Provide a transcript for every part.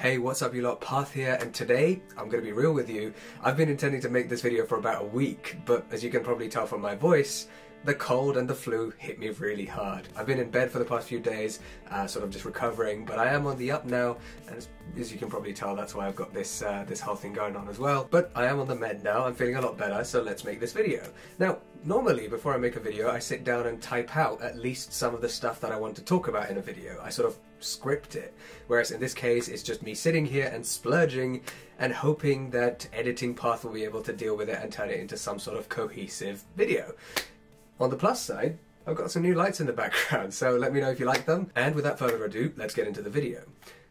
Hey, what's up you lot, Parth here, and today, I'm gonna be real with you, I've been intending to make this video for about a week, but as you can probably tell from my voice, the cold and the flu hit me really hard. I've been in bed for the past few days, uh, sort of just recovering, but I am on the up now, and as you can probably tell, that's why I've got this uh, this whole thing going on as well. But I am on the med now, I'm feeling a lot better, so let's make this video. Now, normally, before I make a video, I sit down and type out at least some of the stuff that I want to talk about in a video. I sort of script it. Whereas in this case, it's just me sitting here and splurging and hoping that editing Parth will be able to deal with it and turn it into some sort of cohesive video. On the plus side, I've got some new lights in the background, so let me know if you like them. And without further ado, let's get into the video.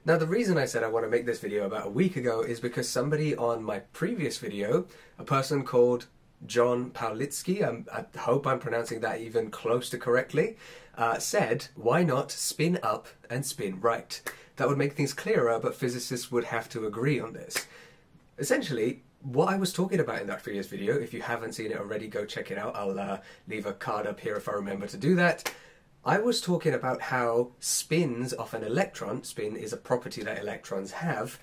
Now the reason I said I want to make this video about a week ago is because somebody on my previous video, a person called John Pawlicki, i hope I'm pronouncing that even close to correctly, uh, said, why not spin up and spin right? That would make things clearer, but physicists would have to agree on this. Essentially, what I was talking about in that previous video, if you haven't seen it already, go check it out. I'll uh, leave a card up here if I remember to do that. I was talking about how spins of an electron, spin is a property that electrons have,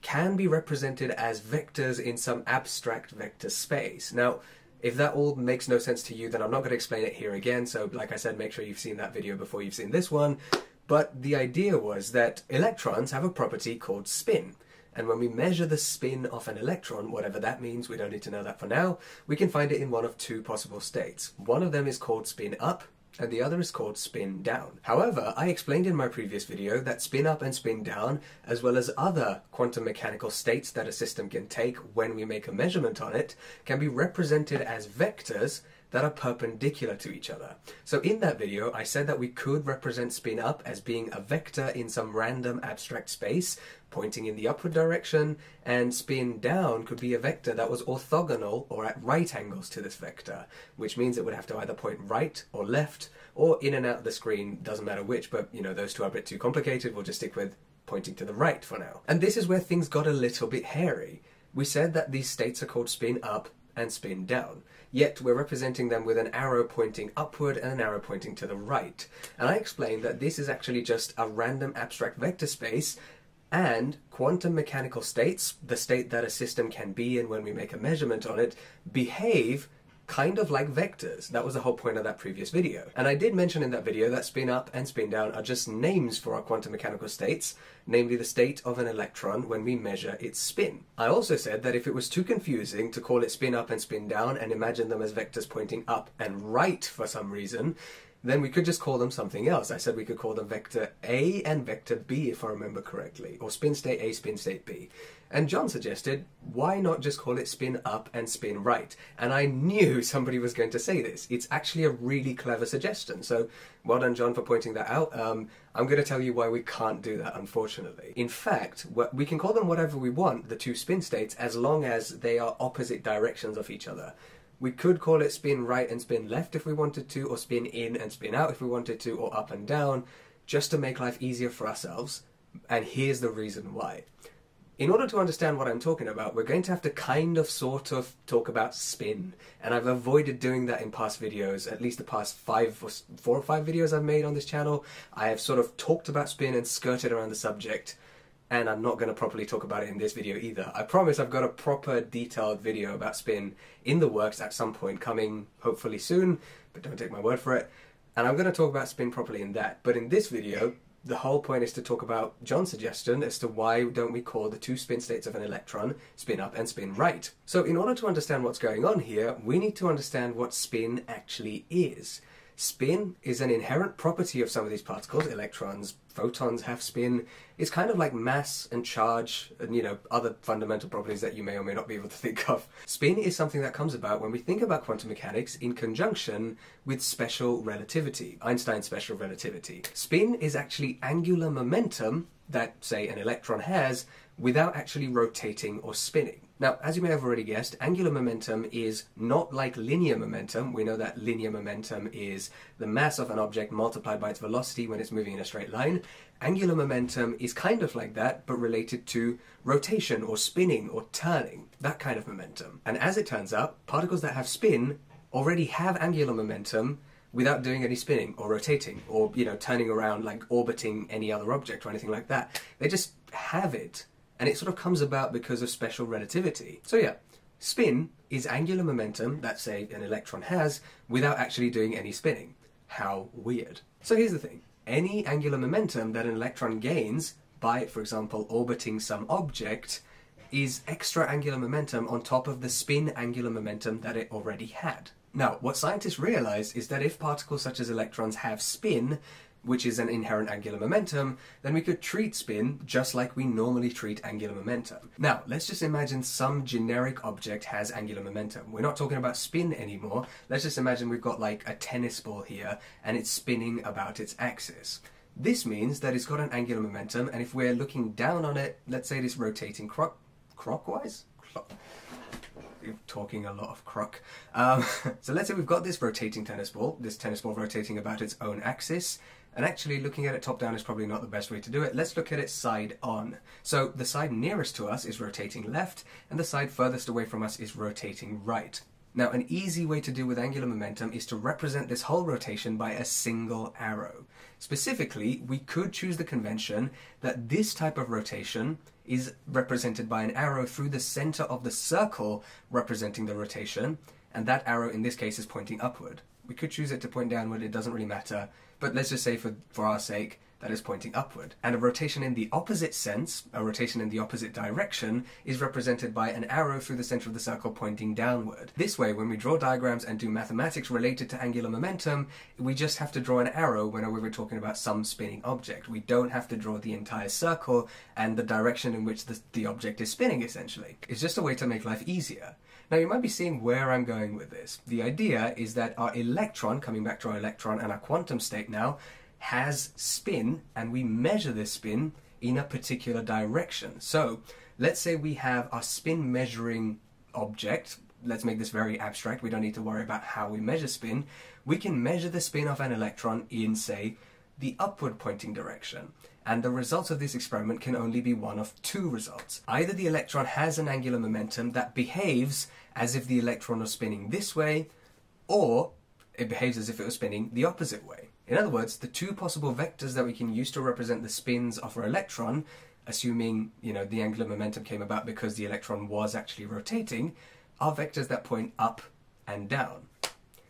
can be represented as vectors in some abstract vector space. Now, if that all makes no sense to you, then I'm not going to explain it here again. So, like I said, make sure you've seen that video before you've seen this one. But the idea was that electrons have a property called spin. And when we measure the spin of an electron, whatever that means, we don't need to know that for now, we can find it in one of two possible states. One of them is called spin up, and the other is called spin down. However, I explained in my previous video that spin up and spin down, as well as other quantum mechanical states that a system can take when we make a measurement on it, can be represented as vectors that are perpendicular to each other. So in that video, I said that we could represent spin up as being a vector in some random abstract space, pointing in the upward direction, and spin down could be a vector that was orthogonal or at right angles to this vector, which means it would have to either point right or left, or in and out of the screen, doesn't matter which, but you know, those two are a bit too complicated, we'll just stick with pointing to the right for now. And this is where things got a little bit hairy. We said that these states are called spin up and spin down. Yet we're representing them with an arrow pointing upward and an arrow pointing to the right. And I explained that this is actually just a random abstract vector space and quantum mechanical states, the state that a system can be in when we make a measurement on it, behave kind of like vectors. That was the whole point of that previous video. And I did mention in that video that spin up and spin down are just names for our quantum mechanical states, namely the state of an electron when we measure its spin. I also said that if it was too confusing to call it spin up and spin down and imagine them as vectors pointing up and right for some reason, then we could just call them something else. I said we could call them vector A and vector B, if I remember correctly, or spin state A, spin state B. And John suggested, why not just call it spin up and spin right? And I knew somebody was going to say this. It's actually a really clever suggestion. So well done, John, for pointing that out. Um, I'm going to tell you why we can't do that, unfortunately. In fact, we can call them whatever we want, the two spin states, as long as they are opposite directions of each other. We could call it spin right and spin left if we wanted to, or spin in and spin out if we wanted to, or up and down, just to make life easier for ourselves. And here's the reason why. In order to understand what I'm talking about, we're going to have to kind of sort of talk about spin. And I've avoided doing that in past videos, at least the past five or four or five videos I've made on this channel. I have sort of talked about spin and skirted around the subject and I'm not going to properly talk about it in this video either. I promise I've got a proper detailed video about spin in the works at some point, coming hopefully soon, but don't take my word for it. And I'm going to talk about spin properly in that. But in this video, the whole point is to talk about John's suggestion as to why don't we call the two spin states of an electron spin up and spin right. So in order to understand what's going on here, we need to understand what spin actually is. Spin is an inherent property of some of these particles, electrons, photons have spin. It's kind of like mass and charge and, you know, other fundamental properties that you may or may not be able to think of. Spin is something that comes about when we think about quantum mechanics in conjunction with special relativity, Einstein's special relativity. Spin is actually angular momentum that, say, an electron has without actually rotating or spinning. Now, as you may have already guessed, angular momentum is not like linear momentum. We know that linear momentum is the mass of an object multiplied by its velocity when it's moving in a straight line. Angular momentum is kind of like that, but related to rotation or spinning or turning, that kind of momentum. And as it turns out, particles that have spin already have angular momentum without doing any spinning or rotating or you know turning around like orbiting any other object or anything like that they just have it. And it sort of comes about because of special relativity. So yeah, spin is angular momentum that, say, an electron has without actually doing any spinning. How weird. So here's the thing. Any angular momentum that an electron gains by, for example, orbiting some object is extra angular momentum on top of the spin angular momentum that it already had. Now, what scientists realized is that if particles such as electrons have spin, which is an inherent angular momentum, then we could treat spin just like we normally treat angular momentum. Now, let's just imagine some generic object has angular momentum. We're not talking about spin anymore. Let's just imagine we've got like a tennis ball here and it's spinning about its axis. This means that it's got an angular momentum, and if we're looking down on it, let's say it is rotating cro- clockwise? talking a lot of crock. Um, so let's say we've got this rotating tennis ball, this tennis ball rotating about its own axis, and actually looking at it top down is probably not the best way to do it. Let's look at it side on. So the side nearest to us is rotating left, and the side furthest away from us is rotating right. Now, an easy way to deal with angular momentum is to represent this whole rotation by a single arrow. Specifically, we could choose the convention that this type of rotation is represented by an arrow through the center of the circle representing the rotation, and that arrow in this case is pointing upward. We could choose it to point downward, it doesn't really matter, but let's just say for, for our sake, that is pointing upward. And a rotation in the opposite sense, a rotation in the opposite direction, is represented by an arrow through the center of the circle pointing downward. This way, when we draw diagrams and do mathematics related to angular momentum, we just have to draw an arrow whenever we're talking about some spinning object. We don't have to draw the entire circle and the direction in which the, the object is spinning, essentially. It's just a way to make life easier. Now you might be seeing where I'm going with this. The idea is that our electron, coming back to our electron and our quantum state now, has spin and we measure this spin in a particular direction. So let's say we have our spin measuring object. Let's make this very abstract. We don't need to worry about how we measure spin. We can measure the spin of an electron in, say, the upward pointing direction. And the results of this experiment can only be one of two results. Either the electron has an angular momentum that behaves as if the electron was spinning this way, or it behaves as if it was spinning the opposite way. In other words, the two possible vectors that we can use to represent the spins of our electron, assuming you know the angular momentum came about because the electron was actually rotating, are vectors that point up and down.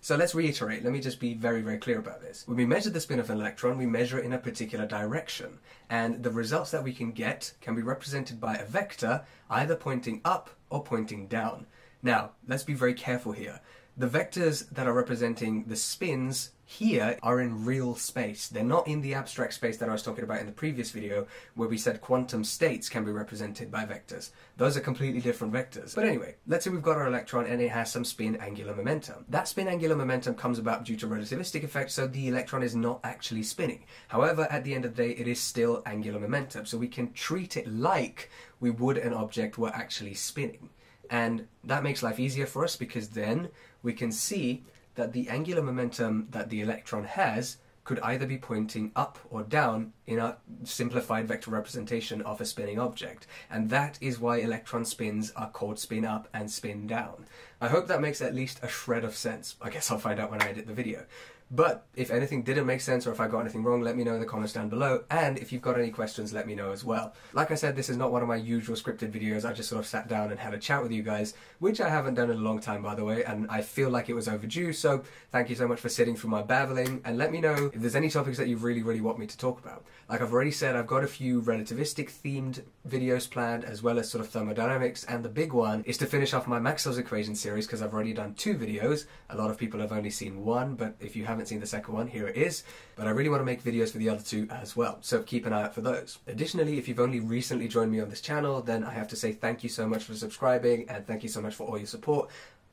So let's reiterate, let me just be very, very clear about this. When we measure the spin of an electron, we measure it in a particular direction, and the results that we can get can be represented by a vector either pointing up or pointing down. Now, let's be very careful here. The vectors that are representing the spins here are in real space. They're not in the abstract space that I was talking about in the previous video where we said quantum states can be represented by vectors. Those are completely different vectors. But anyway, let's say we've got our electron and it has some spin angular momentum. That spin angular momentum comes about due to relativistic effect, so the electron is not actually spinning. However, at the end of the day, it is still angular momentum, so we can treat it like we would an object were actually spinning. And that makes life easier for us because then we can see that the angular momentum that the electron has could either be pointing up or down in a simplified vector representation of a spinning object. And that is why electron spins are called spin up and spin down. I hope that makes at least a shred of sense. I guess I'll find out when I edit the video. But if anything didn't make sense or if I got anything wrong, let me know in the comments down below. And if you've got any questions, let me know as well. Like I said, this is not one of my usual scripted videos. I just sort of sat down and had a chat with you guys, which I haven't done in a long time, by the way, and I feel like it was overdue. So thank you so much for sitting through my babbling and let me know if there's any topics that you really, really want me to talk about. Like I've already said, I've got a few relativistic themed videos planned as well as sort of thermodynamics. And the big one is to finish off my Maxwell's equation series because I've already done two videos. A lot of people have only seen one, but if you haven't seen the second one, here it is. But I really want to make videos for the other two as well, so keep an eye out for those. Additionally, if you've only recently joined me on this channel, then I have to say thank you so much for subscribing and thank you so much for all your support.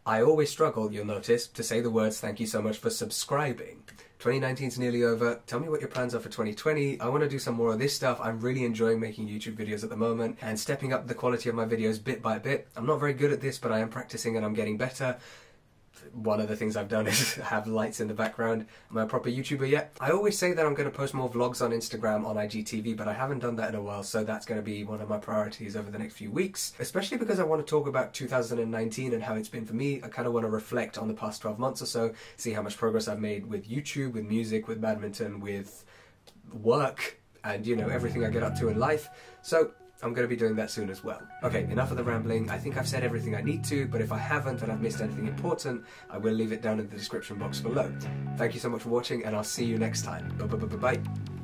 I always struggle, you'll notice, to say the words thank you so much for subscribing. 2019 is nearly over. Tell me what your plans are for 2020. I want to do some more of this stuff. I'm really enjoying making YouTube videos at the moment and stepping up the quality of my videos bit by bit. I'm not very good at this, but I am practicing and I'm getting better one of the things I've done is have lights in the background. Am I a proper YouTuber yet? I always say that I'm going to post more vlogs on Instagram on IGTV, but I haven't done that in a while, so that's going to be one of my priorities over the next few weeks, especially because I want to talk about 2019 and how it's been for me. I kind of want to reflect on the past 12 months or so, see how much progress I've made with YouTube, with music, with badminton, with work, and you know, everything I get up to in life. So I'm going to be doing that soon as well. Okay, enough of the rambling. I think I've said everything I need to, but if I haven't and I've missed anything important, I will leave it down in the description box below. Thank you so much for watching, and I'll see you next time. Bye bye bye bye.